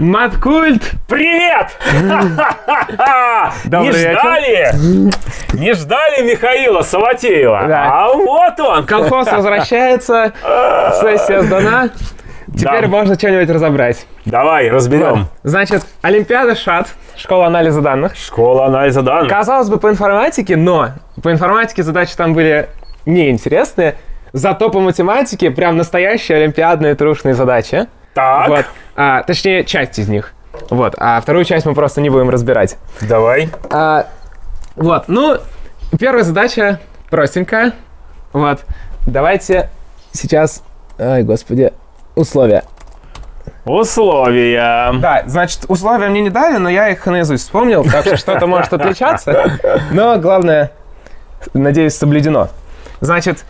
Маткульт! Привет! Не ждали? Не ждали Михаила Саватеева? А вот он! Колхоз возвращается, сессия сдана. Теперь Да. можно что-нибудь разобрать. Давай, разберем. Значит, Олимпиада ШАТ, школа анализа данных. Школа анализа данных. Казалось бы, по информатике, но по информатике задачи там были неинтересные. Зато по математике прям настоящие олимпиадные трушные задачи. Так, Вот. А, точнее, часть из них. Вот. А вторую часть мы просто не будем разбирать. давай. А, вот, ну, первая задача простенькая. Вот, давайте сейчас... Ай, господи, условия. Условия. Да, значит, условия мне не дали, но я их наизусть вспомнил, так что что-то может отличаться. Но главное, надеюсь, соблюдено. Значит,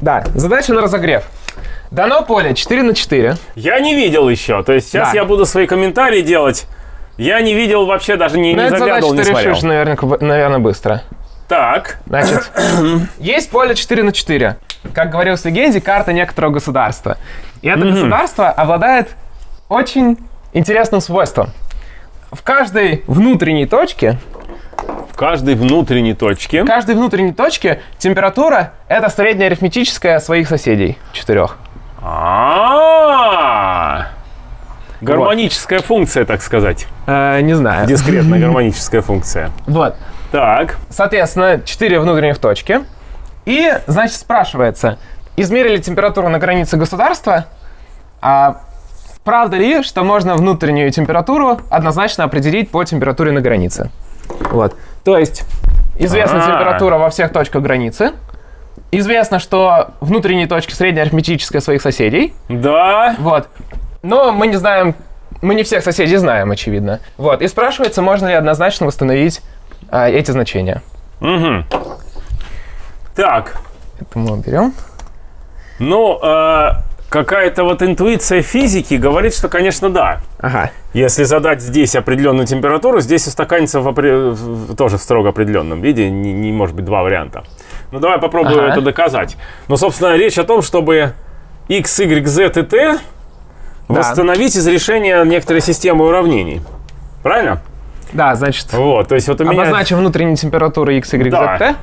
да, задача на разогрев. Дано поле 4 на 4. Я не видел еще. То есть сейчас Да. я буду свои комментарии делать. Я не видел вообще, даже не, Но не заглядывал, не смотрел. решишь, наверное, наверное, быстро. Так, Значит, есть поле 4 на 4. Как говорилось в легенде, карта некоторого государства. И это государство обладает очень интересным свойством. В каждой внутренней точке, в каждой внутренней точке. в каждой внутренней точке температура — это средняя арифметическая своих соседей, четырех. А, гармоническая функция, так сказать. Э, не знаю. Дискретная гармоническая функция. Вот. Так, Соответственно, 4 внутренних точки. И, значит, спрашивается, измерили температуру на границе государства, а правда ли, что можно внутреннюю температуру однозначно определить по температуре на границе? Вот. То есть, известна А. температура во всех точках границы, известно, что внутренние точки средняя арифметическая своих соседей, да. вот. Но мы не знаем, мы не всех соседей знаем, очевидно. Вот. И спрашивается, можно ли однозначно восстановить а, эти значения. Мгм. Так, Это мы уберем. ну, э, какая-то вот интуиция физики говорит, что, конечно, да. Ага. Если задать здесь определенную температуру, здесь устаканится в опре- тоже в строго определенном виде, не, не может быть два варианта. Ну, давай попробую Ага. это доказать. Но, собственно, речь о том, чтобы x, y, z и t восстановить из решения некоторой системы уравнений. Правильно? Да, значит, Вот, то есть вот у меня... обозначим внутреннюю температуру x, y, Да. z, t.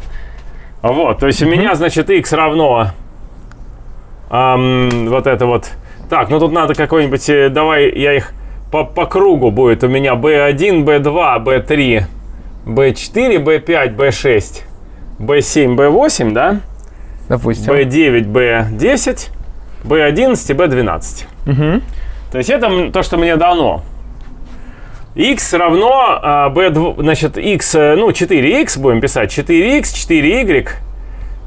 Вот, то есть у меня, значит, x равно ам, вот это вот. Так, ну тут надо какой-нибудь, э, давай я их по, по кругу будет. У меня b1, b2, b3, b4, b5, b6, b7, b8, да? Допустим. b9, b10, b11 и b12. То есть это то, что мне дано. x равно а, b2, значит, x, э, ну, 4x будем писать, 4x, 4y,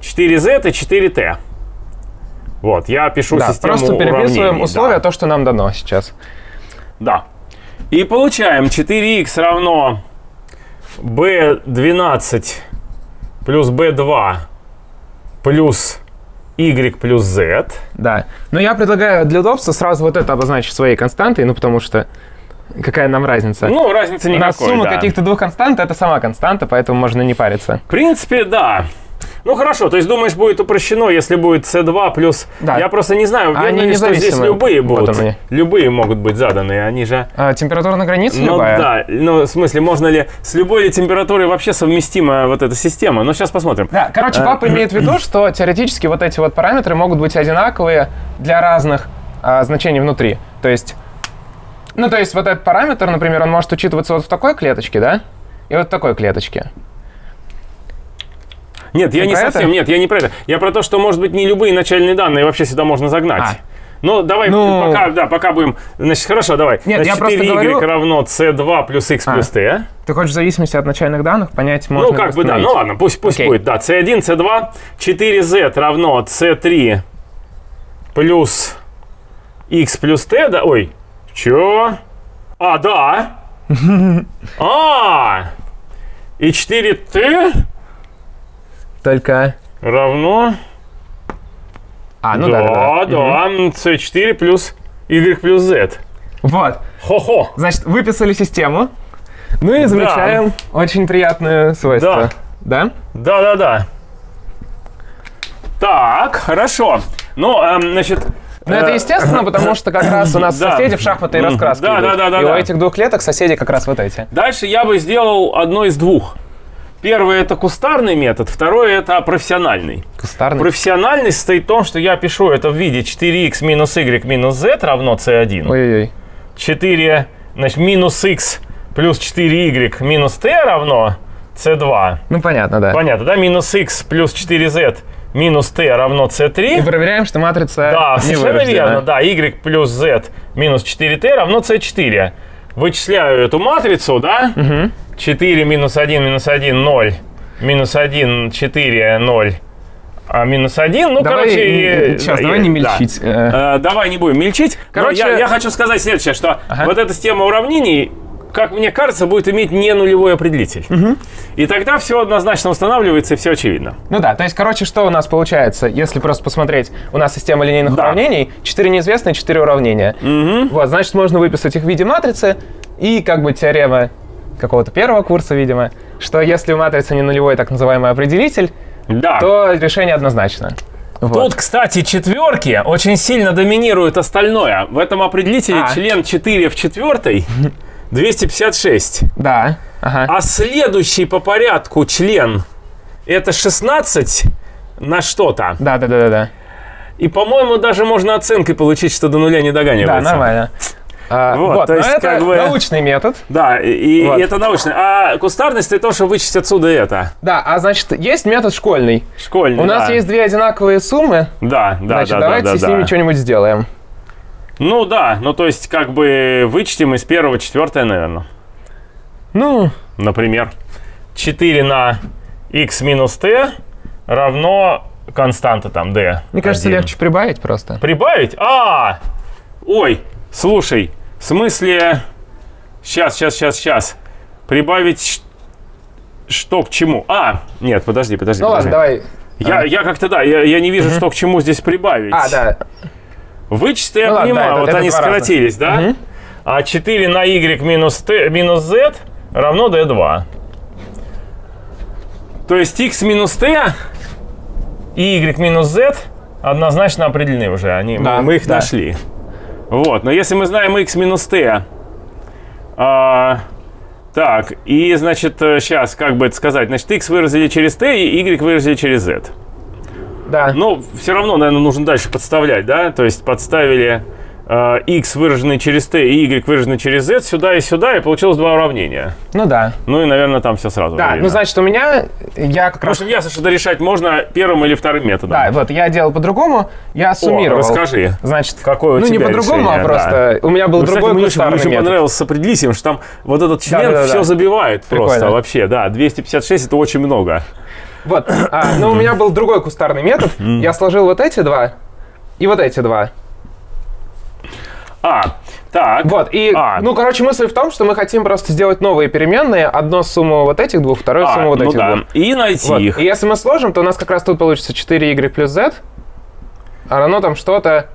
4z и 4t. Вот, я пишу да, систему просто переписываем уравнений, условия, да. то, что нам дано сейчас. Да. И получаем 4х равно b12 плюс b2 плюс y плюс z. Да. Но я предлагаю для удобства сразу вот это обозначить своей константой, ну потому что какая нам разница? Ну, разницы У нас никакой, сумма да. каких-то двух констант это сама константа, поэтому можно не париться. В принципе, да. Ну хорошо, то есть думаешь, будет упрощено, если будет C2 плюс... Да. Я просто не знаю, А верно они ли, что здесь любые Вот будут. они. Любые могут быть заданы, они же... А, температура на границе Ну любая? да, ну в смысле, можно ли с любой ли температурой вообще совместима вот эта система? Ну сейчас посмотрим. Да, короче, папа имеет в виду, что теоретически вот эти вот параметры могут быть одинаковые для разных а, значений внутри. То есть, ну, то есть вот этот параметр, например, он может учитываться вот в такой клеточке, да? И вот в такой клеточке. Нет, я Не совсем, это? нет, я не про это. Я про то, что, может быть, не любые начальные данные вообще сюда можно загнать. А. Ну, давай, Ну- пока, да, пока будем... Значит, хорошо, давай. Нет, я Значит, просто 4y говорю- равно c2 плюс x А. плюс t. Ты хочешь в зависимости от начальных данных понять, можно Ну, как бы, да, ну ладно, пусть, пусть Окей. будет, да, c1, c2, 4z равно c3 плюс x плюс t, да, ой, чё? А, да. А, и 4t Только... равно, А, ну да, да, да, да. да, c4 плюс y плюс z. Вот, Хо-хо. значит, выписали систему, ну и замечаем очень приятное свойство. Да? Да-да-да. Так, хорошо. Ну, эм, значит, Ну, это естественно, потому что как раз у нас Да. соседи в Мгм. раскраски Да, идут. да, да, да, И у да. этих двух клеток соседи как раз вот эти. Дальше я бы сделал одно из двух. Первый это кустарный метод, второй это профессиональный. Кустарный. Профессиональный состоит в том, что я пишу это в виде 4x минус y минус z равно c1. Ой-ой-ой. 4, значит, минус x плюс 4y минус t равно c2. Ну, понятно, да. Понятно, да? Минус x плюс 4z минус t равно И c3. проверяем, что матрица Да, не совершенно вырождена. верно, да. y плюс z минус 4t равно c4. Вычисляю эту матрицу, да? 4 минус 1 минус 1 0. Минус 1 4 0. А минус 1, ну, Давай, короче... э, э, сейчас, да, давай э, не да. мельчить. Э, Э, давай не будем мельчить. Короче- я, я хочу сказать следующее, что Ага. вот эта система уравнений, как мне кажется, будет иметь не нулевой определитель. И тогда все однозначно устанавливается и все очевидно. Ну да, то есть, короче, что у нас получается, если просто посмотреть, у нас система линейных Да. уравнений, 4 неизвестные, 4 уравнения. Вот, значит, можно выписать их в виде матрицы, и как бы теорема какого-то первого курса, видимо, что если у матрицы не нулевой так называемый определитель, Да. то решение однозначно. Вот. Тут, кстати, четверки очень сильно доминируют остальное. В этом определителе А. член 4 в четвертой 256. Да, ага. А следующий по порядку член это 16 на что-то. Да, да, да, да, да. И, по-моему, даже можно оценкой получить, что до нуля не Да, догонивается. нормально. А, Вот, вот, то но есть, это как бы- научный метод. Да, и, и Вот. это научно. А кустарность это то, что вычесть отсюда это. Да, а значит, есть метод школьный. Школьный. У нас да. есть две одинаковые суммы, Да, да, значит, да, давайте да, да, с ними да. что-нибудь сделаем. Ну да, ну то есть как бы вычтем из первого четвертое, наверное. Ну, Например, 4 на x минус t равно константа там d. мне кажется, Один. легче прибавить просто. Прибавить? А! Ой, слушай, в смысле... Сейчас, сейчас, сейчас, сейчас. Прибавить что к чему? А, нет, подожди, подожди. Ну подожди. ладно, давай. Я, я как-то, да, я, я не вижу, что к чему здесь прибавить. А, да. Вычеты я Ну ладно, понимаю, да, это- вот это они разных. сократились, да? А 4 на y минус, t, минус z равно d2. То есть x минус t и y минус z однозначно определены уже. Они, мы- Да, мы их да. нашли. Вот, но если мы знаем x минус t, а, так, и, значит, сейчас, как бы это сказать, значит, x выразили через t и y выразили через z. Да. Ну, все равно, наверное, нужно дальше подставлять, да? То есть подставили э, x, выраженный через t, и y, выраженный через z, сюда и сюда, и получилось два уравнения. Ну да. Ну и, наверное, там все сразу Да, видно. ну значит, у меня, я как Потому раз... что ясно, что решать можно первым или вторым методом. Да, вот, я делал по-другому, я О, суммировал. расскажи. Значит, Какое у ну не тебя по-другому, решение, а просто у меня был Ну, кстати, другой мне очень, кустарный метод. понравилось с определителем, что там вот этот член Да-да-да-да. все забивает просто Прикольно. вообще, да. 256 это очень много. Вот, а, ну у меня был другой кустарный метод, я сложил вот эти два и вот эти два. А, так. Вот, и, А. ну, короче, мысль в том, что мы хотим просто сделать новые переменные, одно сумму вот этих двух, второе А, сумму вот ну этих да. двух. И найти Вот. их. И если мы сложим, то у нас как раз тут получится 4y плюс z, а равно там что-то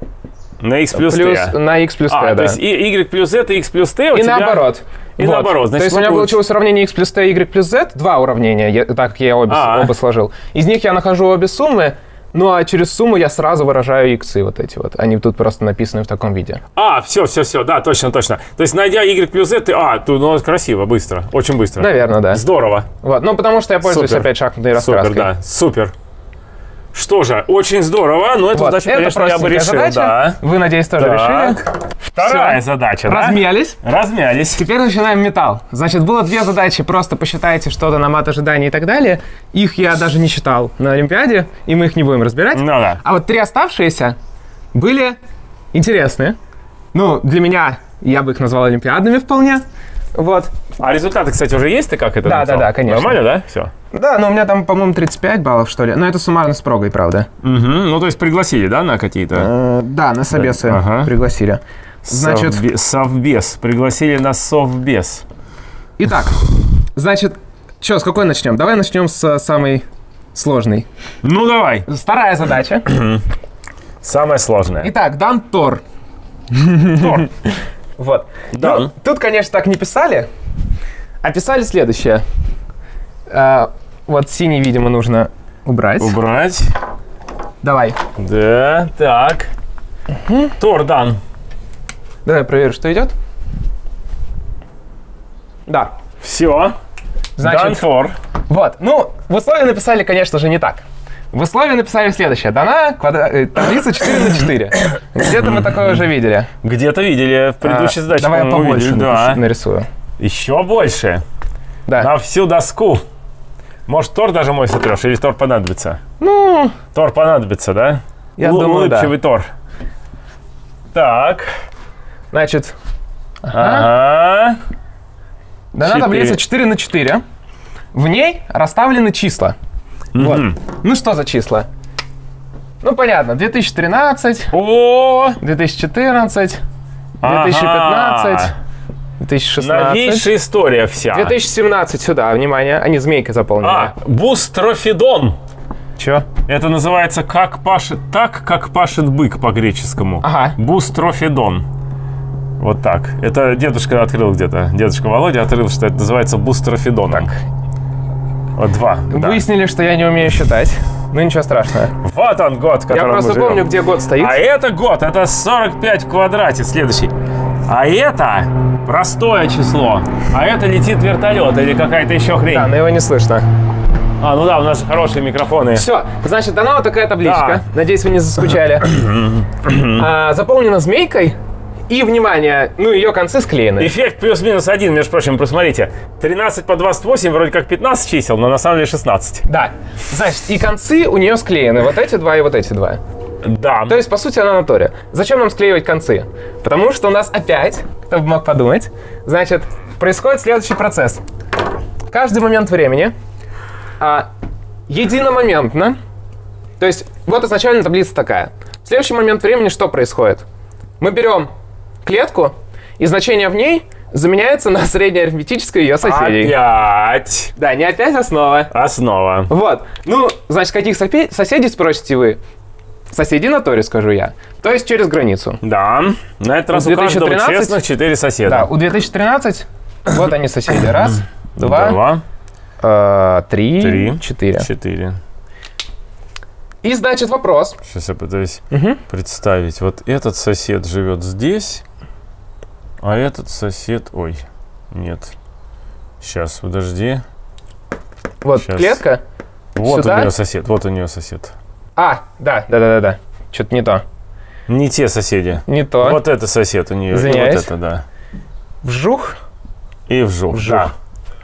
На x плюс, плюс, t. на x плюс t, А, да. то есть и y плюс z, и x плюс t у И тебя... наоборот. И наоборот, значит, То есть у меня получ- получилось уравнение x плюс t, y плюс z, два уравнения, я- так как я обе, А. оба сложил. Из них я нахожу обе суммы, ну а через сумму я сразу выражаю иксы вот эти вот. Они тут просто написаны в таком виде. А, все, все, все, да, точно, точно. То есть, найдя y плюс z, ты... А, тут ну, красиво, быстро, очень быстро. Наверное, да. Здорово, Вот. Ну, потому что я пользуюсь Супер. опять шахматной супер, раскраской. да, супер. Что же, очень здорово, но эту Вот. задачу, Это конечно, я бы решил, задача. да. Вы, надеюсь, тоже решили. Так, вторая Всё. задача, да? Размялись. Размялись. Теперь начинаем металл. Значит, было две задачи. Просто посчитайте что-то на мат ожидания и так далее. Их я даже не считал на Олимпиаде, и мы их не будем разбирать. Ну да. А вот три оставшиеся были интересные. Ну, для меня я бы их назвал олимпиадными вполне. Вот. А результаты, кстати, уже есть? Ты как это Да, написал? да, да, конечно. Нормально, да? Все. Да, но у меня там, по-моему, 35 баллов, что ли. Но это суммарно с прогой, правда. Ну, то есть пригласили, да, на какие-то? Э, да, на собесы Ага. пригласили. Значит, Совбе- Совбез. Пригласили на совбез. итак, значит, что, с какой начнем? Давай начнем с э, самой сложной. Ну, давай. Вторая задача. Самое сложное. Итак, дан Тор. Тор. Вот. Дан. Ну, тут, конечно, так не писали, а писали следующее. Вот синий, видимо, нужно убрать. Убрать. Давай. Да, так. Тор дан. Давай проверю, что идет. Да. Все. Значит, дан. Вот. Ну, в условии написали, конечно же, не так. В условии написали следующее. Дана квадра... э, таблица 4 на 4. Где-то мы такое уже видели. Где-то видели в предыдущей А, задаче. Давай я побольше Да. нарисую. Еще больше. Да. На всю доску. Может, Тор даже мой сотрешь, или Тор понадобится? Ну, Тор понадобится, да? Я Л- думаю, да. Улыбчивый Тор. Так. значит, Ага. дана Четыре. таблица 4 на 4. В ней расставлены числа. Вот. Ну, что за числа? Ну, понятно. 2013, О, 2014, ага. 2015, 2016. Новейшая история вся. 2017 сюда, внимание, они змейкой заполнены. А, бустрофидон. Чё? Это называется как пашет, так, как пашет бык по-греческому. Ага. Бустрофидон. Вот так. Это дедушка открыл где-то. Дедушка Володя открыл, что это называется бустрофидоном. Вот два. да. Выяснили, что я не умею считать. Ну, ничего страшного. Вот он год, в Я просто помню, где год стоит. А это год, это 45 в квадрате, следующий. А это простое число. А это летит вертолет или какая-то еще хрень. Да, но его не слышно. А, ну да, у нас же хорошие микрофоны. Все, значит, дана вот такая табличка. Да. Надеюсь, вы не заскучали. А, Заполнена змейкой. И, внимание, ну, ее концы склеены. Эффект плюс-минус один, между прочим, посмотрите. 13 по 28 вроде как 15 чисел, но на самом деле 16. Да. Значит, и концы у нее склеены. Вот эти два и вот эти два. Да. То есть, по сути, она на торе. Зачем нам склеивать концы? Потому что у нас опять, кто бы мог подумать, значит, происходит следующий процесс. Каждый момент времени а, единомоментно, то есть, вот изначально таблица такая. В следующий момент времени что происходит? Мы берем клетку, и значение в ней заменяется на среднеарифметическое ее соседей. Опять. Да, не опять основа. Основа. Вот. Ну, значит, каких соседей спросите вы? Соседей на Торе, скажу я. То есть через границу. Да. На этот раз у каждого 2013? честных 4 соседа. Да, у 2013 вот они соседи. Раз, два, Два, э, три, Три. четыре. 4. И, значит, вопрос. Сейчас я пытаюсь представить. Вот этот сосед живет здесь, а этот сосед... Ой, нет. Сейчас, подожди. Вот Щас. клетка. Вот Сюда? у нее сосед, вот у нее сосед. А, да, да, да, да, да. Что-то не то. Не те соседи. Не то. Вот это сосед у нее. И вот Извиняюсь. это, да. Вжух. И вжух. Вжух. Да.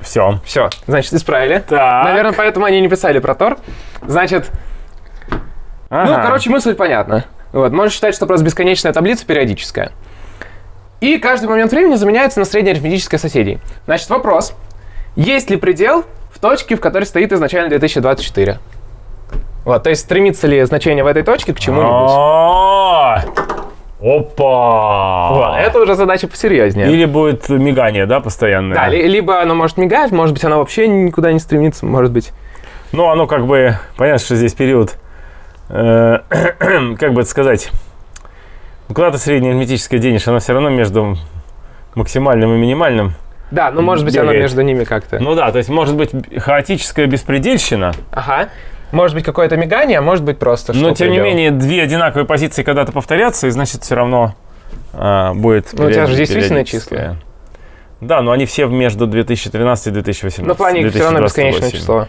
Все. Все, значит, исправили. Так. Наверное, поэтому они не писали про Тор. Значит, Ну, короче, мысль понятна. Вот, можно считать, что просто бесконечная таблица периодическая. И каждый момент времени заменяется на среднеарифметическое соседей. Значит, вопрос. Есть ли предел в точке, в которой стоит изначально 2024? Вот, то есть стремится ли значение в этой точке к чему-нибудь? А, Опа! Вот, это уже задача посерьезнее. Или будет мигание, да, постоянное? Да, ли- либо оно может мигать, может быть, оно вообще никуда не стремится, может быть. Ну, оно как бы, понятно, что здесь период, э, как бы это сказать, куда-то среднее арифметическое денешь, оно все равно между максимальным и минимальным. Да, ну может быть, оно Бегает. между ними как-то. Ну да, то есть может быть хаотическая беспредельщина, Ага. Может быть, какое-то мигание, а может быть, просто но что-то тем не менее две одинаковые позиции когда-то повторятся, и значит все равно а, будет Ну, у тебя же действительные периодическое. Да, но они все между 2013 и 2018. Но в плане все равно бесконечное 2028. число.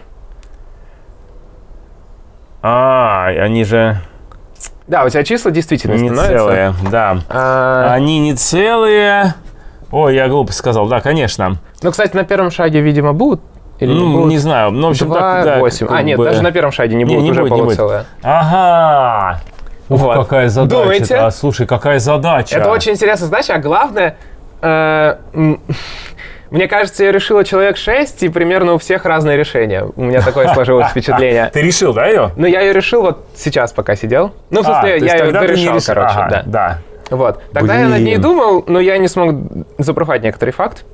А, они же Да, у тебя числа действительно не становятся. целые, да. А, Они не целые. Ой, я глупо сказал, да, конечно. ну, кстати, на первом шаге, видимо, будут. Или Ну, будут? не знаю, ну, в общем, Два, так, да, восемь. как А, нет, бы- даже на первом шаге не Не, будет не уже будет, не будет. полуцелое. Ага. Ух, Вот. какая задача. Думаете? А, слушай, какая задача. Это очень интересная задача, а главное, э, мне кажется, ее решила человек 6, и примерно у всех разные решения. У меня такое сложилось впечатление. Ты решил, да, ее? Но я ее решил вот сейчас, пока сидел. Ну, в смысле, я ее дорешал, короче, да. да. Вот. Тогда я над ней думал, но я не смог запрухать некоторый факт.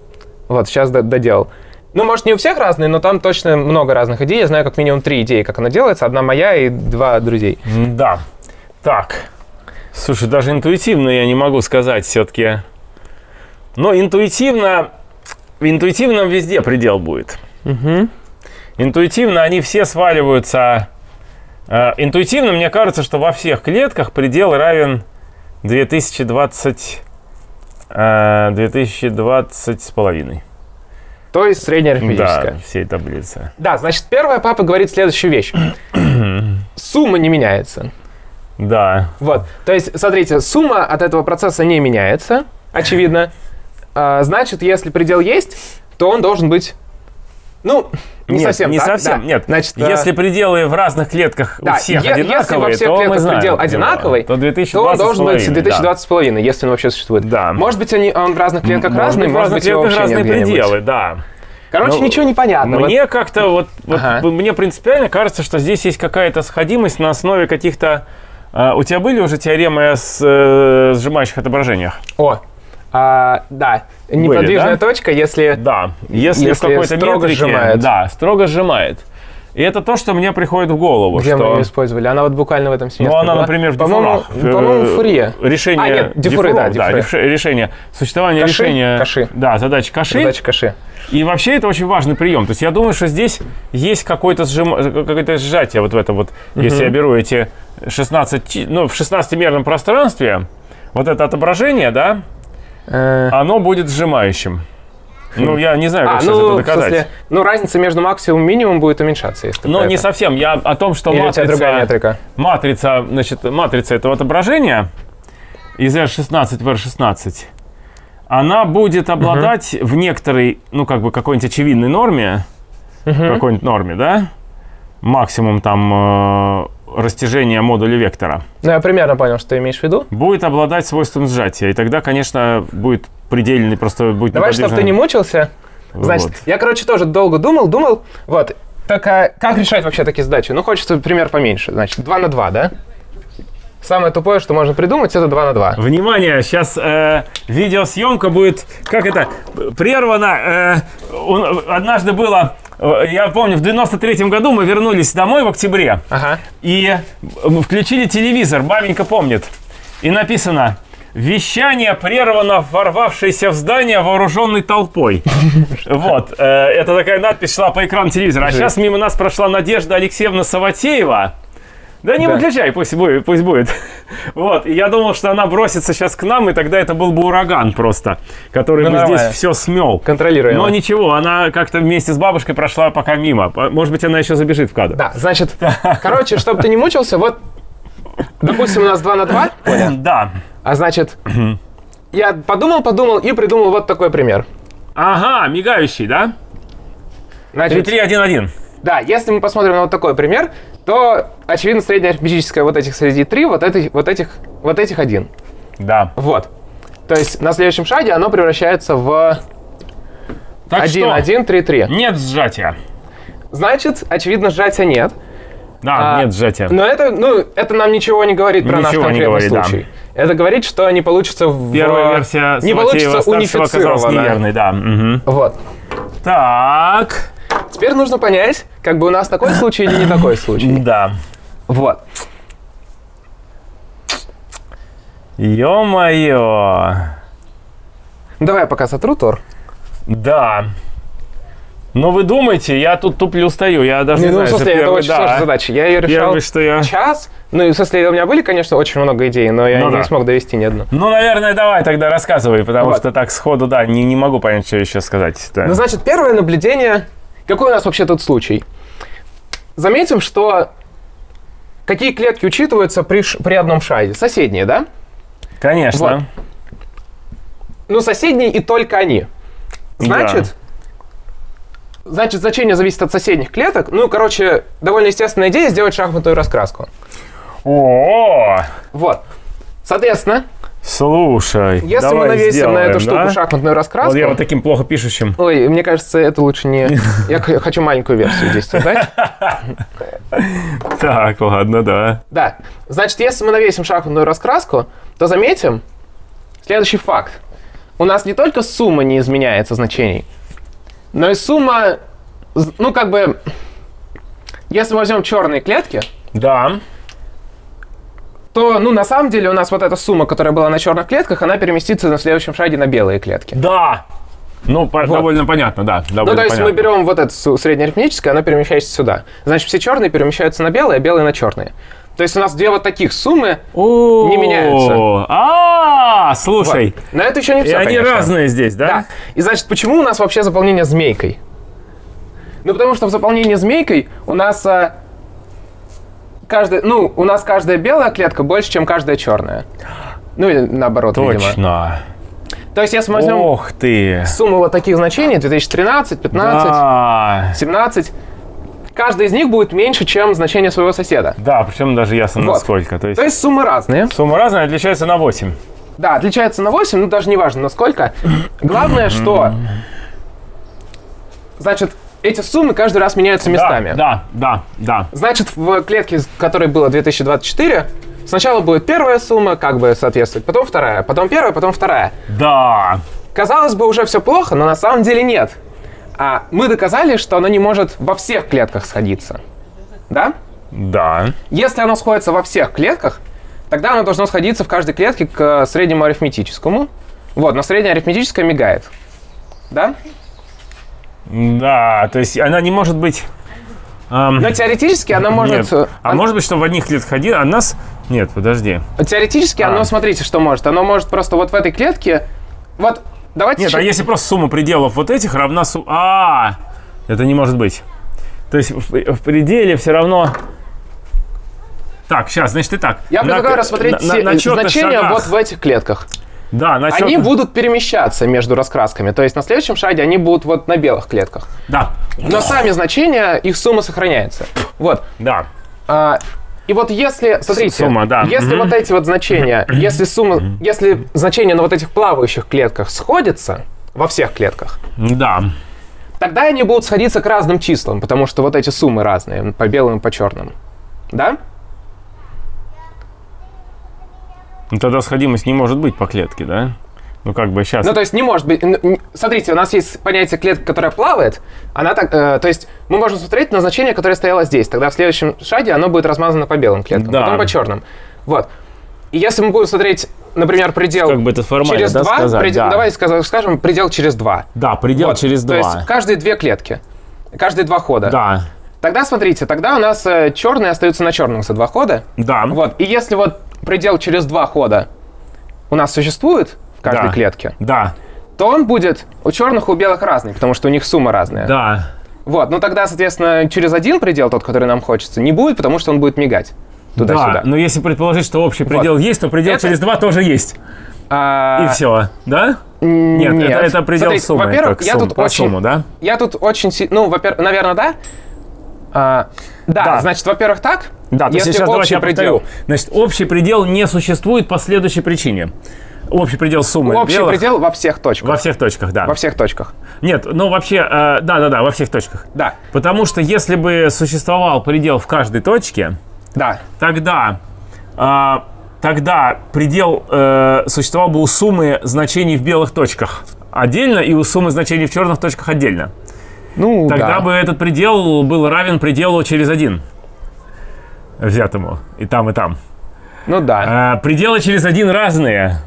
Вот, сейчас до- доделал. Ну, может, не у всех разные, но там точно много разных идей. Я знаю как минимум три идеи, как она делается. Одна моя и два друзей. Да. Так. Слушай, даже интуитивно я не могу сказать все-таки. Но интуитивно, интуитивно везде предел будет. Интуитивно они все сваливаются. э, интуитивно мне кажется, что во всех клетках предел равен 2020... э, 2020 с половиной. То есть средняя арифметическая. Да, всей таблицы. Да, значит, первая папа говорит следующую вещь. Сумма не меняется. Да. Вот. То есть, смотрите, сумма от этого процесса не меняется, очевидно. А, значит, если предел есть, то он должен быть, ну, не нет, совсем не так, совсем, да. нет. Значит, а, если пределы в разных клетках да, у всех е- одинаковые, если во всех то мы клетках знаем, предел да, одинаковый, то 2020 то он должен быть с половиной, 2020 с половиной, если он вообще существует. Да. Может быть, они, он в разных клетках Может разный, быть, в может разных быть, его клетках вообще разные пределы, да. Короче, Ну, ничего не понятно. Вот- Мне как-то вот, вот Ага. мне принципиально кажется, что здесь есть какая-то сходимость на основе каких-то... э, у тебя были уже теоремы о с, э, сжимающих отображениях? О, а, да, неподвижная да? точка, если... Да. Если, Если в какой-то строго метрике... сжимает. Да, строго сжимает. И это то, что мне приходит в голову. Где мы что... ее использовали? Она вот буквально в этом семестре Ну, она, была. например, в дифурах. по-моему, Э, в Фурье. Решение... А, нет, дифуры, да, дифуры. реш- решение... Существование Каши? решения... Каши. Да, задачи каши. Задача каши. И вообще это очень важный прием. То есть я думаю, что здесь есть какое-то сжим... какое-то сжатие вот в этом вот. Если я беру эти 16, ти- ну, в 16-мерном пространстве, вот это отображение, да, Э, оно будет сжимающим. Ну, я не знаю, как А, сейчас ну, это доказать. смысле, ну, разница между максимумом и минимумом будет уменьшаться, если Но такая не это. совсем. Я о том, что Или тебя другая матрица, метрика? матрица, значит, матрица этого отображения из R16 в R16, она будет обладать в некоторой, ну, как бы, какой-нибудь очевидной норме, какой-нибудь норме, да, максимум там э, растяжения модуля вектора, Ну, я примерно понял, что ты имеешь в виду. будет обладать свойством сжатия. И тогда, конечно, будет предельный, просто будет Давай, чтобы ты не мучился. Значит, Вот. я, короче, тоже долго думал, думал. Вот. Так, а как решать вообще такие задачи? Ну, хочется пример поменьше. Значит, 2 на 2, да? Самое тупое, что можно придумать, это 2 на 2. Внимание, сейчас э, видеосъемка будет, как это, прервана. Э, он- однажды было, я помню, в 93 году мы вернулись домой в октябре Ага. и включили телевизор, маменька помнит. И написано, вещание прервано ворвавшейся в здание вооруженной толпой. Вот, э, это такая надпись шла по экрану телевизора. А сейчас мимо нас прошла Надежда Алексеевна Саватеева. Да не Да. выключай, пусть будет, пусть будет. Вот, и я думал, что она бросится сейчас к нам, и тогда это был бы ураган просто, который Ну, бы здесь нормально. все смел. Контролируем. Но ничего, она как-то вместе с бабушкой прошла пока мимо. Может быть, она еще забежит в кадр. Да, значит, короче, чтобы ты не мучился, вот, допустим, у нас 2 на 2, Коля, Да. а значит, я подумал, подумал и придумал вот такой пример. Ага, мигающий, да? Значит, 3-3-1-1. Да, если мы посмотрим на вот такой пример, то, очевидно, средняя арифметическая вот этих среди 3, вот этих, вот этих, вот этих 1. Да. Вот. То есть на следующем шаге оно превращается в Так 1, что, 1, 3, 3. нет сжатия. Значит, очевидно, сжатия нет. Да, А, нет сжатия. Но это, ну, это нам ничего не говорит про наш Ничего не конкретный говорит, да. случай. Это говорит, что не получится в... Первая версия не Саватеева получится унифицированно. неверной, да. мгм. Вот. Так. Теперь нужно понять, как бы у нас такой случай или не такой случай. Да. Вот. Ё-моё. Ну, Давай я пока сотру Тор. Да. Но вы думаете, я тут туплю стою, я даже Не, не ну, в знаю, смысле, это первый- очень да. сложная задача. Я ее решал Первый, что я... час. Ну, и в смысле, у меня были, конечно, очень много идей, но я Ну не да. смог довести ни одну. Ну, наверное, давай тогда рассказывай, потому Вот. что так сходу, да, не, не могу понять, что еще сказать. Да. Ну, значит, первое наблюдение. Какой у нас вообще тут случай? Заметим, что какие клетки учитываются при, при одном шаге? Соседние, да? Конечно. Вот. Ну, соседние и только они. Значит, значит, значение зависит от соседних клеток. Ну, короче, довольно естественная идея сделать шахматную раскраску. О, Вот. Соответственно, слушай. если мы давай навесим сделаем, на эту штуку да? шахматную раскраску... Вот я вот таким плохо пишущим. Ой, мне кажется, это лучше не... Я хочу маленькую версию здесь создать. Так, ладно, да. Да. Значит, если мы навесим шахматную раскраску, то заметим следующий факт. У нас не только сумма не изменяется значений, но и сумма, ну, как бы, если мы возьмем черные клетки, Да. То, ну, на самом деле у нас вот эта сумма, которая была на черных клетках, она переместится на следующем шаге на белые клетки. Да. Ну, по- довольно понятно, да. Ну, довольно то есть мы понятно. берем вот это су- среднеарифметическое, оно перемещается сюда. Значит, все черные перемещаются на белые, а белые на черные. То есть у нас две вот таких суммы. Не меняются. А, слушай. Вот. Но это еще не И все, они конечно. разные здесь, да? Да. И значит, почему у нас вообще заполнение змейкой? Ну, потому что в заполнении змейкой у нас а, каждая, ну, у нас каждая белая клетка больше, чем каждая черная. Ну, или наоборот, видимо. Точно. То есть, если мы возьмем Ох ты. сумму вот таких значений, 2013, 15, Да. 17, каждый из них будет меньше, чем значение своего соседа. Да, причем даже ясно Вот. насколько. То есть, То есть суммы разные. сумма разная, отличается на 8. Да, отличается на 8, ну даже не важно насколько. Главное, что... Значит, эти суммы каждый раз меняются местами. Да, да, да. Значит, в клетке, в которой было 2024, сначала будет первая сумма, как бы соответствовать, потом вторая, потом первая, потом вторая. Да. Казалось бы, уже все плохо, но на самом деле нет. А мы доказали, что оно не может во всех клетках сходиться. Да? Да. Если оно сходится во всех клетках, тогда оно должно сходиться в каждой клетке к среднему арифметическому. Вот, но среднее арифметическое мигает. Да? Да, то есть она не может быть... эм, Но теоретически оно может... нет. А он- может быть, что в одних клетках один, а нас... Нет, подожди. Теоретически А. оно, смотрите, что может. Оно может просто вот в этой клетке... Вот, давайте... Нет, щи- а если просто сумма пределов вот этих равна сумме... А, это не может быть. То есть в, в пределе все равно... Так, сейчас, значит, и так. Я На- предлагаю рассмотреть на- все на- на четных значения шагах. вот в этих клетках. Да, на Они будут перемещаться между раскрасками. То есть на следующем шаге они будут вот на белых клетках. Да, Но сами значения, их сумма сохраняется. Вот. да. А, и вот если, смотрите, Сумма, да. если Мгм. вот эти вот значения, если сумма, если значения на вот этих плавающих клетках сходятся во всех клетках, Да. тогда они будут сходиться к разным числам, потому что вот эти суммы разные, по белым и по черным. Да? Ну, тогда сходимость не может быть по клетке, да? Ну, как бы сейчас... Ну, то есть не может быть... Смотрите, у нас есть понятие клетка, которая плавает. Она так... э, то есть мы можем смотреть на значение, которое стояло здесь. Тогда в следующем шаге оно будет размазано по белым клеткам, Да. потом по черным. Вот. И если мы будем смотреть, например, предел Как бы это формально, через да, 2, сказать, да. давай скажем предел через 2. Да, предел через То два. есть каждые две клетки. Каждые два хода. Да, Тогда смотрите, тогда у нас э, черные остаются на черных за два хода. да. Вот. И если вот предел через два хода у нас существует в каждой Да. клетке, Да, то он будет у черных и у белых разный, потому что у них сумма разная. да. Вот, ну тогда, соответственно, через один предел, тот, который нам хочется, не будет, потому что он будет мигать туда-сюда. Да, но если предположить, что общий предел есть, то предел Это- через два тоже есть. А, И все, да? н- Нет, это, это предел Смотрите, суммы. Во-первых, я сумма, тут очень, сумму, да? я тут очень, ну, во-первых, наверное, да. А, да, Да. значит, во-первых, так. Да, то есть сейчас давайте я повторю. Значит, общий предел не существует по следующей причине. Общий предел суммы общий белых предел во всех точках. во всех точках, да. Во всех точках. Нет, ну вообще, э, да-да-да, во всех точках. Да, Потому что если бы существовал предел в каждой точке, да. тогда, а, тогда предел э, существовал бы у суммы значений в белых точках отдельно и у суммы значений в черных точках отдельно. Ну, Тогда да. бы этот предел был равен пределу через один взятому и там, и там. Ну, да. А, пределы через один разные.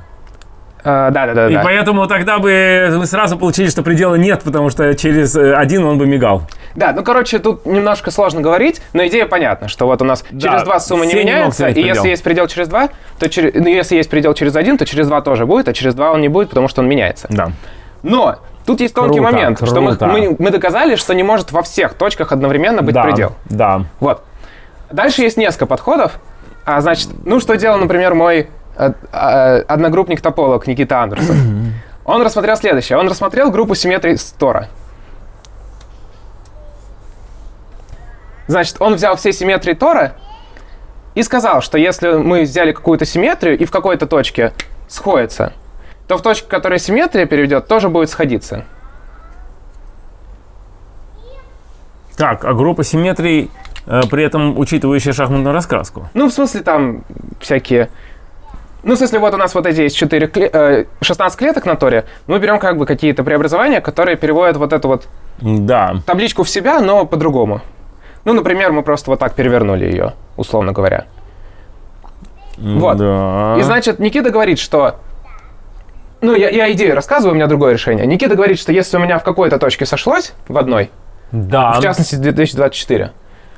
А, да, да, да, И да. поэтому тогда бы мы сразу получили, что предела нет, потому что через э, один он бы мигал. Да, ну, короче, тут немножко сложно говорить, но идея понятна, что вот у нас Да, через два сумма не не меняется, ставить и предел. если есть предел через два, то через, ну, если есть предел через один, то через два тоже будет, а через два он не будет, потому что он меняется. Да. Но тут есть тонкий Круто, момент, что мы, круто. мы, мы доказали, что не может во всех точках одновременно быть да, предел. Да. Вот. Дальше есть несколько подходов. А, значит, ну что делал, например, мой э, э, одногруппник-тополог Никита Андерсон? Он рассмотрел следующее. Он рассмотрел группу симметрий Стора. Значит, он взял все симметрии Тора и сказал, что если мы взяли какую-то симметрию и в какой-то точке сходится, то в точке, которая симметрия переведет, тоже будет сходиться. Так, а группа симметрий, при этом учитывающая шахматную раскраску. Ну, в смысле, там всякие... Ну, в смысле, вот у нас вот эти есть 4 кле- э, 16 клеток на Торе. Мы берем как бы какие-то преобразования, которые переводят вот эту вот Да. табличку в себя, но по-другому. Ну, например, мы просто вот так перевернули ее, условно говоря. Вот. Да. И значит, Никита говорит, что... Ну, я, я идею рассказываю, у меня другое решение. Никита говорит, что если у меня в какой-то точке сошлось, в одной, да. в частности 2024,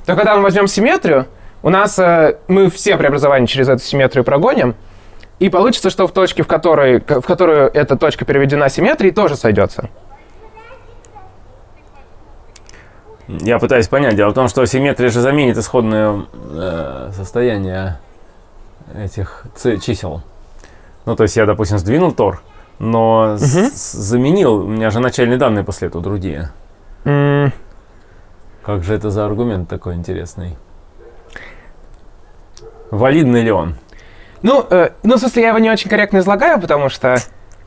то когда мы возьмем симметрию, у нас э, мы все преобразования через эту симметрию прогоним, и получится, что в точке, в которой, в которую эта точка переведена симметрией, тоже сойдется. Я пытаюсь понять. Дело в том, что симметрия же заменит исходное э, состояние этих чисел. Ну, то есть я, допустим, сдвинул тор, но с- заменил. У меня же начальные данные после этого другие. М, Как же это за аргумент такой интересный? Валидный ли он? Ну, э, ну, в смысле, я его не очень корректно излагаю, потому что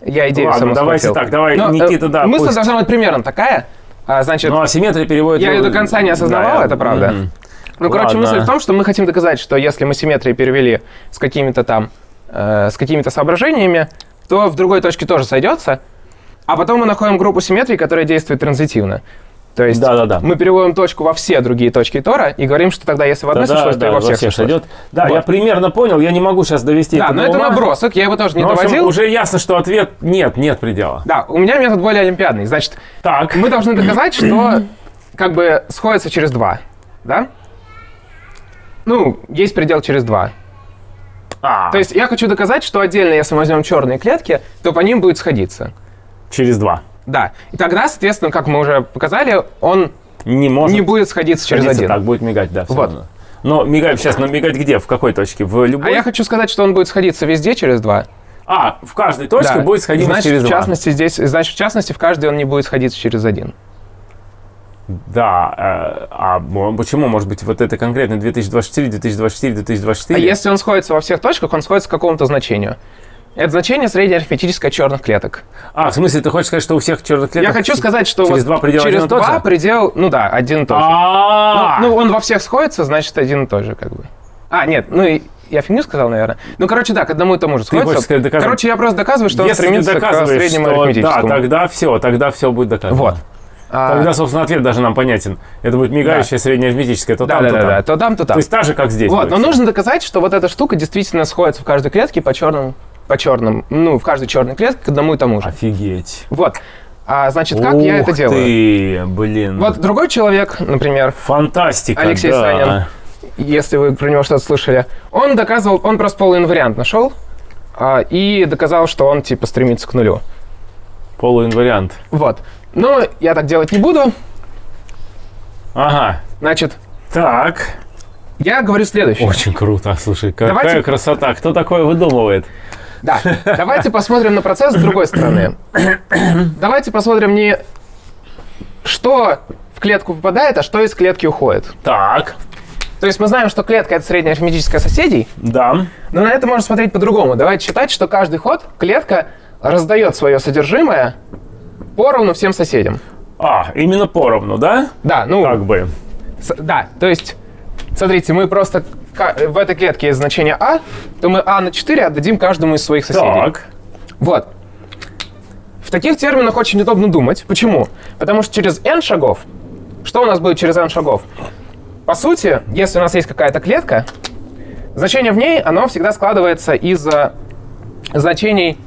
я идею Ладно, саму давайте схватил. так, давай, Но, э, Никита, да, Мысль пусть. должна быть примерно такая. А, значит, Ну, а симметрия переводит... Я её до конца не осознавал, Да, я- это правда. Мгм. Ну, короче, Ладно. мысль в том, что мы хотим доказать, что если мы симметрии перевели с какими-то там, э, с какими-то соображениями, то в другой точке тоже сойдется. А потом мы находим группу симметрий, которая действует транзитивно. То есть Да-да-да. мы переводим точку во все другие точки Тора и говорим, что тогда, если в одной Да, сошлось, то да, и во во всех всех сошлось. Да, Вот. я примерно понял, я не могу сейчас довести Да, это но до это ума. набросок, я его тоже не Ну, в общем, доводил. уже ясно, что ответ нет, нет предела. Да, у меня метод более олимпиадный. Значит, Так, мы должны доказать, что как бы сходится через два, да? Ну, есть предел через два. а, То есть я хочу доказать, что отдельно, если мы возьмем черные клетки, то по ним будет сходиться. через два. Да. И тогда, соответственно, как мы уже показали, он Не может не будет сходиться через один. Так, будет мигать, да. всё Вот. равно. Но мигать сейчас, но мигать где? В какой точке? В А любой? я хочу сказать, что он будет сходиться везде через два. А, в каждой точке Да. будет сходиться значит, через в частности, здесь, значит, в частности, в каждой он не будет сходиться через один. Да, э, а почему? Может быть, вот это конкретно 2024, 2024, А 2024? если он сходится во всех точках, он сходится к какому-то значению. Это значение среднеарифметическое черных клеток. А, в смысле, ты хочешь сказать, что у всех черных клеток... Я хочу сказать, что через вот два предела через один два предел, ну да, один и тот же. Ну, ну, он во всех сходится, значит, один и тот же, как бы. А, нет, ну, и я фигню сказал, наверное. Ну, короче, да, к одному и тому же сходится. сказать, доказать? Короче, я просто доказываю, что он Если ты стремится к среднему что да, тогда все, тогда все будет доказано. Вот. А, Тогда, собственно, ответ даже нам понятен. Это будет мигающее среднеарифметическое, то да, там, да, то да, там. да, то там, то там. То есть та же, как здесь. Вот, но нужно доказать, что вот эта штука действительно сходится в каждой клетке по черным, по черным, ну, в каждой черной клетке к одному и тому же. Офигеть. Вот. А, значит, как я это Ух делаю? ты, блин. Вот другой человек, например, Фантастика, Алексей да. Санин. если вы про него что-то слышали, он доказывал, он просто полуинвариант нашел а, и доказал, что он типа стремится к нулю. Полуинвариант. Вот. Но я так делать не буду. Ага. Значит, Так. я говорю следующее. Очень круто. Слушай, какая Давайте- красота. Кто такое выдумывает? Да. Давайте посмотрим на процесс с другой стороны. Давайте посмотрим не что в клетку попадает, а что из клетки уходит. Так. То есть мы знаем, что клетка это средняя арифметическая соседей, Да. но на это можно смотреть по-другому. Давайте считать, что каждый ход клетка раздает свое содержимое поровну всем соседям. А, именно поровну, да? Да, ну, Как бы. с- да, то есть, смотрите, мы просто в этой клетке есть значение а, то мы а на 4 отдадим каждому из своих соседей. Так. Вот. В таких терминах очень удобно думать. Почему? Потому что через n шагов, что у нас будет через n шагов? По сути, если у нас есть какая-то клетка, значение в ней, оно всегда складывается из э, значений,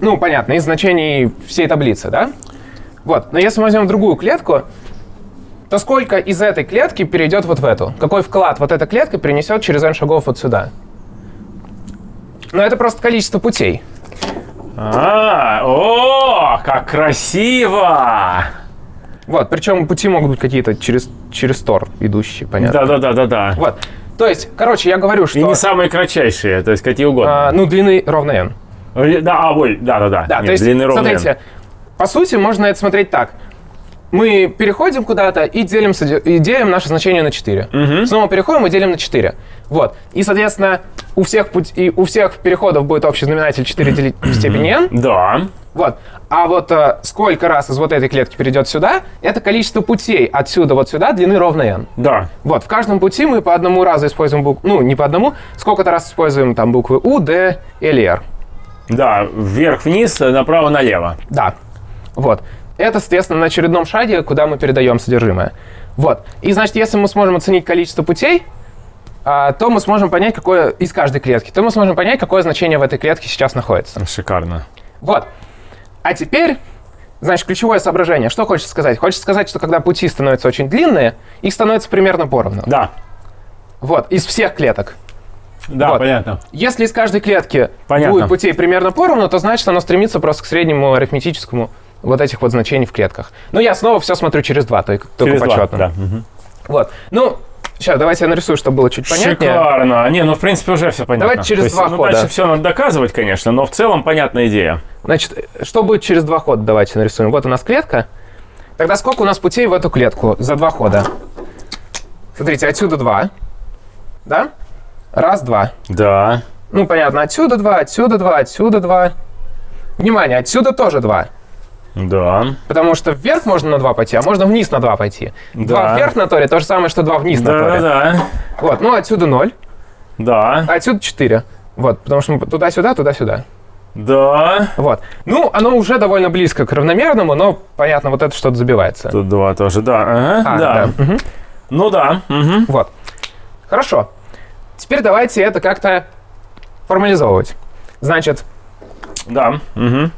ну, понятно, из значений всей таблицы, да? Вот. Но если мы возьмем другую клетку, то сколько из этой клетки перейдет вот в эту? Какой вклад вот эта клетка принесет через n шагов вот сюда? Ну, это просто количество путей. А, о, как красиво! Вот, причем пути могут быть какие-то через, через Тор идущие, понятно. Да-да-да-да-да. Вот. То есть, короче, я говорю, что... И не самые кратчайшие, то есть какие а, угодно. ну, длины ровно n. Э, Да, а, ой, да-да-да. Да, Нет, то есть, длины ровно смотрите, n. по сути, можно это смотреть так. Мы переходим куда-то и делим, и делим наше значение на 4. Снова переходим и делим на 4. Вот. И, соответственно, у всех, путь, и у всех переходов будет общий знаменатель 4 делить в степени n. Да. Вот. А вот э, сколько раз из вот этой клетки перейдет сюда, это количество путей отсюда вот сюда длины ровно n. Да. Вот, в каждом пути мы по одному разу используем букву, ну, не по одному, сколько-то раз используем там буквы У, Д или Р. Да, вверх-вниз, э, направо-налево. Да. Вот. Это, соответственно, на очередном шаге, куда мы передаем содержимое. Вот. И, значит, если мы сможем оценить количество путей, а, то мы сможем понять, какое из каждой клетки, то мы сможем понять, какое значение в этой клетке сейчас находится. Шикарно. Вот. А теперь, значит, ключевое соображение. Что хочется сказать? Хочется сказать, что когда пути становятся очень длинные, их становится примерно поровну. Да. Вот, из всех клеток. Да, Вот. понятно. Если из каждой клетки Понятно. будет путей примерно поровну, то значит оно стремится просто к среднему арифметическому вот этих вот значений в клетках. Ну, я снова все смотрю через два, только, только Через два, почетно. да. Мгм. Вот. Ну, сейчас давайте я нарисую, чтобы было чуть понятнее. Шикарно. Не, ну в принципе уже все понятно. Давайте через То есть, два ну, хода. Дальше все надо доказывать, конечно, но в целом понятная идея. Значит, что будет через два хода, давайте нарисуем. Вот у нас клетка. Тогда сколько у нас путей в эту клетку за два хода? Смотрите, отсюда два. Да? Раз, два. Да. Ну, понятно, отсюда два, отсюда два, отсюда два. Внимание, отсюда тоже два. Да. Потому что вверх можно на 2 пойти, а можно вниз на 2 пойти. Два Да. вверх на торе то же самое, что 2 вниз на Да, торе. да, да. Вот, ну отсюда 0, Да. отсюда 4. Вот, потому что мы туда-сюда, туда-сюда. Да. Вот. Ну, оно уже довольно близко к равномерному, но, понятно, вот это что-то забивается. Тут два тоже, да. Ага, А, да. Мгм. Ну да. мгм. Вот. Хорошо. Теперь давайте это как-то формализовывать. Значит, Да. мгм.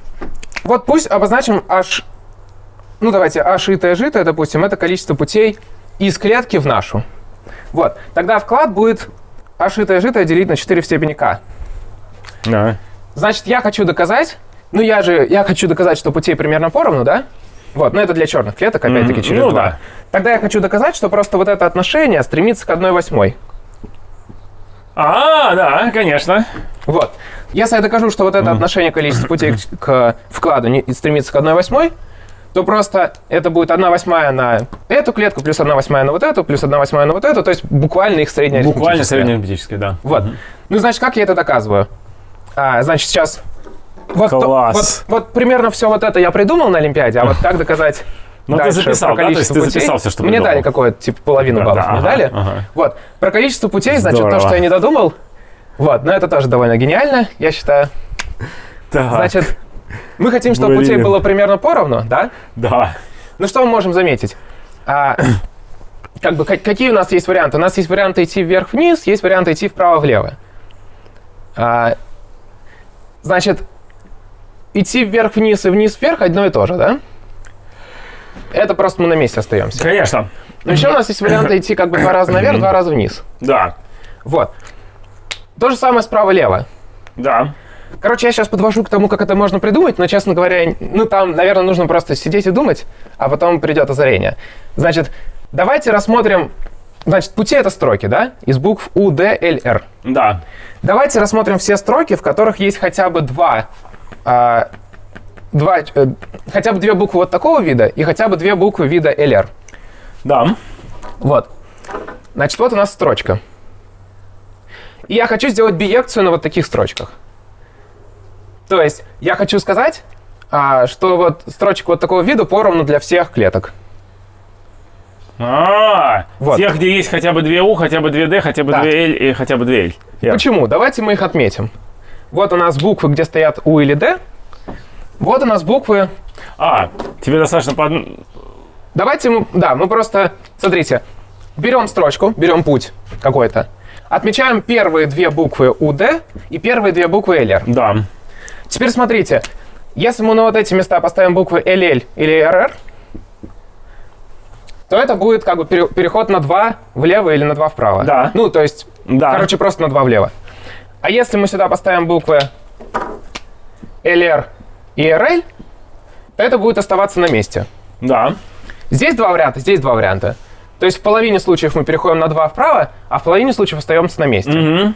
Вот пусть обозначим h... Ну, давайте, h итое житое, допустим, это количество путей из клетки в нашу. Вот. Тогда вклад будет h итое житое делить на 4 в степени k. Да. Значит, я хочу доказать... Ну, я же... Я хочу доказать, что путей примерно поровну, да? Вот, но это для черных клеток, опять-таки, через Ну два. да. Тогда я хочу доказать, что просто вот это отношение стремится к 1 восьмой. А, да, конечно. Вот. Если я докажу, что вот это отношение количества путей к, к вкладу не, стремится к 1 восьмой, то просто это будет 1 восьмая на эту клетку, плюс 1 восьмая на вот эту, плюс 1 восьмая на вот эту, то есть буквально их средняя Буквально арифметическая. среднеарифметический, да. Вот. Ну, значит, как я это доказываю? А, значит, сейчас... Вот, то- Класс. вот, вот примерно все вот это я придумал на Олимпиаде, а вот как доказать Ну, ты записал, про да? То есть количество ты путей? записал всё, что Мне придумал. дали какое-то, типа, половину баллов да, мне ага, дали. ага. Вот. Про количество путей, значит, то, Здорово. что я не додумал. Вот, но это тоже довольно гениально, я считаю. Так, Значит, мы хотим, чтобы путей Блин. было примерно поровну, да? да. Ну что мы можем заметить? А, как бы, ка- какие у нас есть варианты? У нас есть варианты идти вверх-вниз, есть варианты идти вправо-влево. А, значит, идти вверх-вниз и вниз-вверх одно и то же, да? Это просто мы на месте остаемся. Конечно. Но еще у нас есть варианты идти как бы два раза наверх, два раза вниз. Да. Вот. То же самое справа-лево. Да. Короче, я сейчас подвожу к тому, как это можно придумать, но, честно говоря, ну там, наверное, нужно просто сидеть и думать, а потом придет озарение. Значит, давайте рассмотрим... Значит, пути — это строки, да? Из букв У, Д, Л, Р. Да. Давайте рассмотрим все строки, в которых есть хотя бы два... а, два э, хотя бы две буквы вот такого вида и хотя бы две буквы вида LR. Да. Вот. Значит, вот у нас строчка. И я хочу сделать биекцию на вот таких строчках. То есть я хочу сказать, а, что вот строчек вот такого вида поровну для всех клеток. А, Вот. тех, где есть хотя бы две У, хотя бы две Д, хотя бы Да. две Л и хотя бы две Л. Я- Почему? Давайте мы их отметим. Вот у нас буквы, где стоят У или Д. Вот у нас буквы. А, тебе достаточно по од- Давайте мы, да, мы просто, смотрите, берем строчку, берем путь какой-то, отмечаем первые две буквы УД и первые две буквы ЛР. Да. Теперь смотрите, если мы на вот эти места поставим буквы ЛЛ или РР, то это будет как бы пере- переход на 2 влево или на 2 вправо. Да. Ну, то есть, Да. короче, просто на 2 влево. А если мы сюда поставим буквы ЛР и РЛ, то это будет оставаться на месте. Да. Здесь два варианта, здесь два варианта. То есть в половине случаев мы переходим на 2 вправо, а в половине случаев остаемся на месте. Мгм.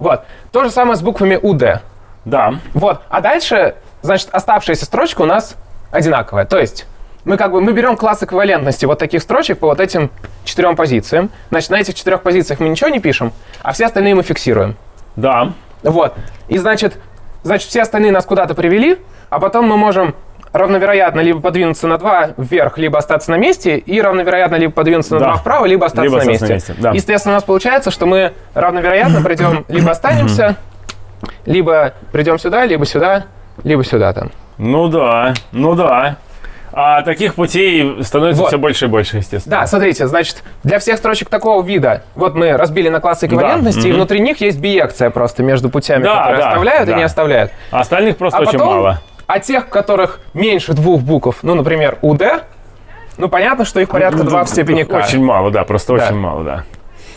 Вот. То же самое с буквами УД. Да. Вот. А дальше, значит, оставшаяся строчка у нас одинаковая. То есть мы как бы мы берем класс эквивалентности вот таких строчек по вот этим четырем позициям. Значит, на этих четырех позициях мы ничего не пишем, а все остальные мы фиксируем. Да. Вот. И значит, значит, все остальные нас куда-то привели, а потом мы можем равновероятно либо подвинуться на 2 вверх, либо остаться на месте, и равновероятно либо подвинуться на Да. 2 вправо, либо остаться Либо на месте. на месте, да. Естественно, у нас получается, что мы равновероятно придем, либо останемся, либо придем сюда, либо сюда, либо сюда там. Ну да. Ну да. А таких путей становится Вот. все больше и больше, естественно. Да, смотрите, значит, для всех строчек такого вида, вот мы разбили на классы эквивалентности, и мгм. внутри них есть биекция просто между путями, Да, которые да, оставляют и да. не оставляют. А остальных просто А очень потом, мало. А тех, в которых меньше двух букв, ну, например, УД, ну, понятно, что их порядка 2 в степени К. Очень мало, да, просто Да. очень мало, да.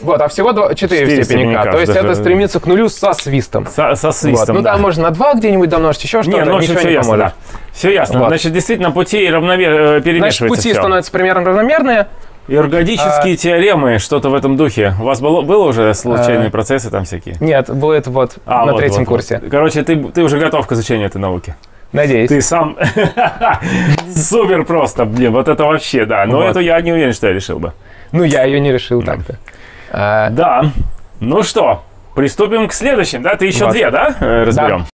Вот, а всего 4 в Четыре степени k, То есть даже- это стремится к нулю со свистом. Со, со Вот. свистом, Ну да. там можно на 2 где-нибудь домножить, еще что-то, Не, ну, в ничего все не ясно, поможет. да. Все ясно. Вот. Значит, действительно, пути равномер... э, Значит, перемешиваются пути всё. становятся примерно равномерные. Эргодические А- теоремы, что-то в этом духе. У вас было, было уже случайные А- процессы там всякие? Нет, будет вот А, на вот, третьем вот, курсе. вот. Короче, ты, ты уже готов к изучению этой науки. Надеюсь. Ты сам супер просто, блин, вот это вообще, да. Но Вот. это я не уверен, что я решил бы. Ну, я ее не решил так-то. А, Да. Ну что, приступим к следующим, да? Ты еще Вот. две, да, э, разберем?